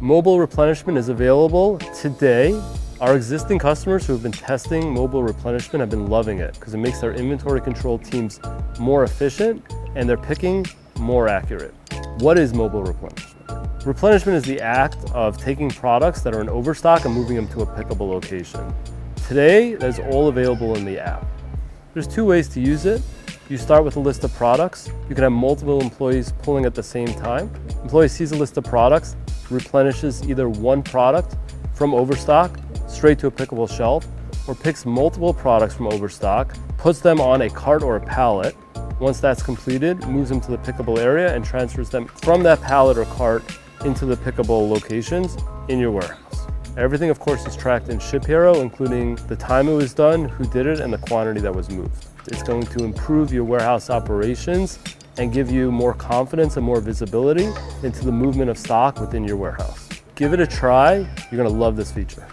Mobile replenishment is available today. Our existing customers who have been testing mobile replenishment have been loving it because it makes their inventory control teams more efficient and their picking more accurate. What is mobile replenishment? Replenishment is the act of taking products that are in overstock and moving them to a pickable location. Today, that's all available in the app. There's two ways to use it. You start with a list of products. You can have multiple employees pulling at the same time. Employee sees a list of products, replenishes either one product from overstock straight to a pickable shelf, or picks multiple products from overstock, puts them on a cart or a pallet. Once that's completed, moves them to the pickable area and transfers them from that pallet or cart into the pickable locations in your warehouse. Everything, of course, is tracked in ShipHero, including the time it was done, who did it, and the quantity that was moved. It's going to improve your warehouse operations and give you more confidence and more visibility into the movement of stock within your warehouse. Give it a try. You're to love this feature.